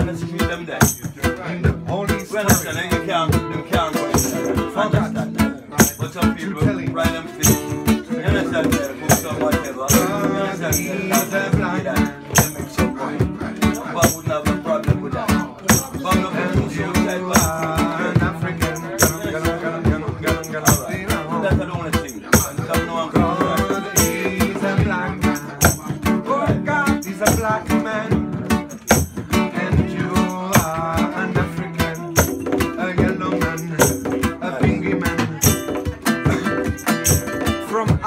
on the street them there. the Spirit. that you can't, can't go in there. Understand that. But some people ride them feet. You understand that? Or whatever. You understand that?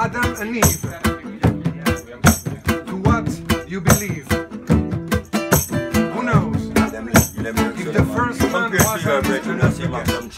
Adam and Eve. To what you believe. Who knows? If the first man to was your a bread, you don't see my come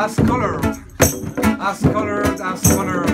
as colored, as colored, as colored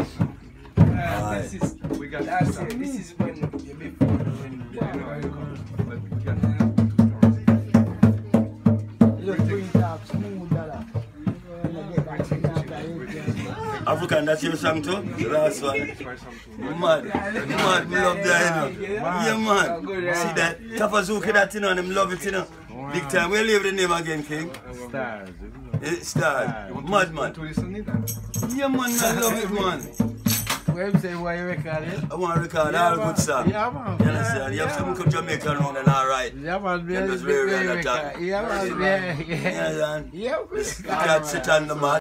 this? Alright. We got That's it. This is when you before African, that's your song too? The last one. Mad. Mad, me love that, you know. Yeah, man. See that? Tappa Zuckie, that, you know, and them love it, you know. Big time. Where leave the name again, King? Stars. Eh, Star. Mad, man. Yeah, man, I love it, man. Say why you record it? I want to record all good stuff. Yeah, man. You understand? You have some come Jamaica around and alright. Yeah, man. Yeah, Yeah, just very yeah, well attacked. yeah, man. Yeah, You yeah. understand? Yeah, You can't sit on the mat.